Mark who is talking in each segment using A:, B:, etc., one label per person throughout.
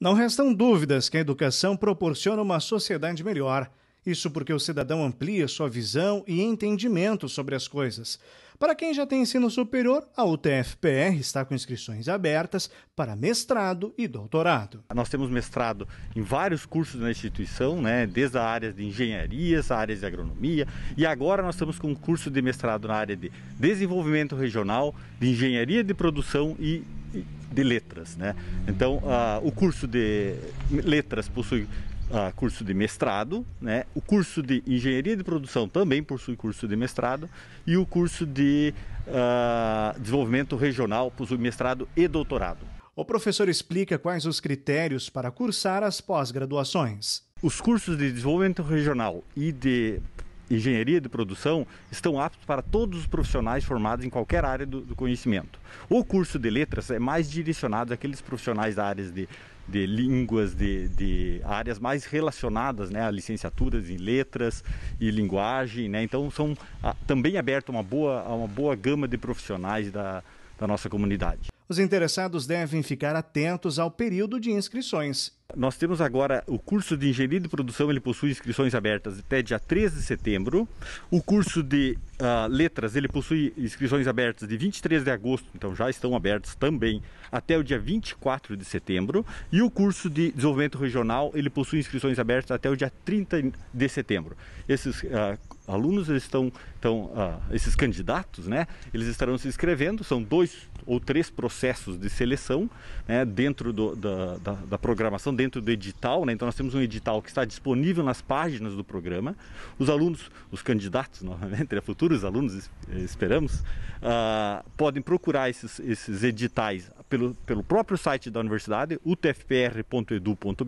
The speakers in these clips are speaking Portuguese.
A: Não restam dúvidas que a educação proporciona uma sociedade melhor. Isso porque o cidadão amplia sua visão e entendimento sobre as coisas. Para quem já tem ensino superior, a UTFPR está com inscrições abertas para mestrado e doutorado.
B: Nós temos mestrado em vários cursos na instituição, né, desde a área de engenharias, áreas de agronomia, e agora nós estamos com um curso de mestrado na área de desenvolvimento regional, de engenharia de produção e de letras. Né? Então, uh, o curso de letras possui uh, curso de mestrado, né? o curso de engenharia de produção também possui curso de mestrado e o curso de uh, desenvolvimento regional possui mestrado e doutorado.
A: O professor explica quais os critérios para cursar as pós-graduações.
B: Os cursos de desenvolvimento regional e de engenharia de produção estão aptos para todos os profissionais formados em qualquer área do, do conhecimento. O curso de letras é mais direcionado àqueles profissionais da áreas de, de línguas, de, de, áreas mais relacionadas né, a licenciaturas em letras e linguagem. Né? Então, são a, também aberto uma boa, uma boa gama de profissionais da, da nossa comunidade.
A: Os interessados devem ficar atentos ao período de inscrições.
B: Nós temos agora o curso de Engenharia de Produção, ele possui inscrições abertas até dia 13 de setembro. O curso de uh, Letras, ele possui inscrições abertas de 23 de agosto, então já estão abertos também até o dia 24 de setembro. E o curso de Desenvolvimento Regional, ele possui inscrições abertas até o dia 30 de setembro. Esses uh, alunos eles estão, estão uh, esses candidatos, né, eles estarão se inscrevendo, são dois ou três processos de seleção né, dentro do, da, da, da, programação, dentro do edital. Né? Então nós temos um edital que está disponível nas páginas do programa. Os alunos, os candidatos, novamente, né, futuros alunos, esperamos, uh, podem procurar esses, esses editais pelo, pelo próprio site da universidade, utfpr.edu.br,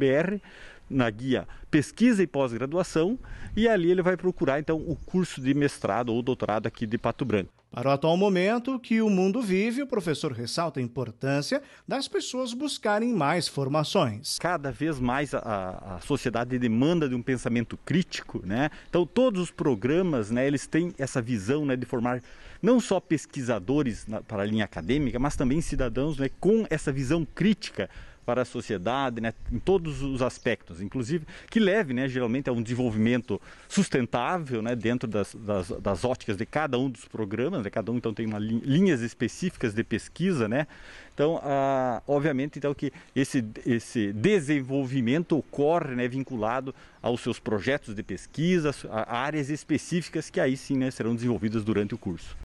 B: na guia Pesquisa e Pós-Graduação, e ali ele vai procurar então o curso de mestrado ou doutorado aqui de Pato Branco.
A: Para o atual momento que o mundo vive, o professor ressalta a importância das pessoas buscarem mais formações.
B: Cada vez mais a, a sociedade demanda de um pensamento crítico, né? Então todos os programas, né, eles têm essa visão, né, de formar não só pesquisadores na, para a linha acadêmica, mas também cidadãos, né, com essa visão crítica para a sociedade, né, em todos os aspectos, inclusive que leve, né, geralmente a um desenvolvimento sustentável, né, dentro das, das, das óticas de cada um dos programas, né, cada um então tem uma linhas específicas de pesquisa, né, então, ah, obviamente, então que esse, esse desenvolvimento ocorre, né, vinculado aos seus projetos de pesquisa, a áreas específicas que aí sim né, serão desenvolvidas durante o curso.